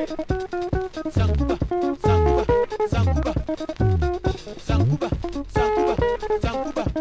Zanguba, Zanguba, Zanguba, Zanguba, Zanguba, Zanguba.